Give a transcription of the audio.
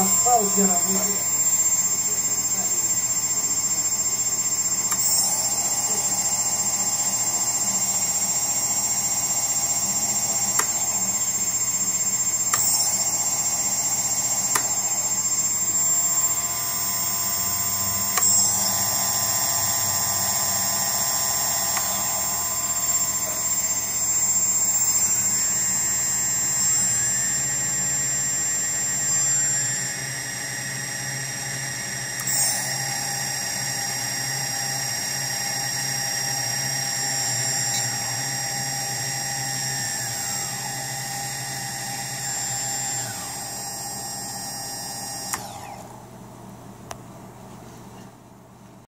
остался равнодушным.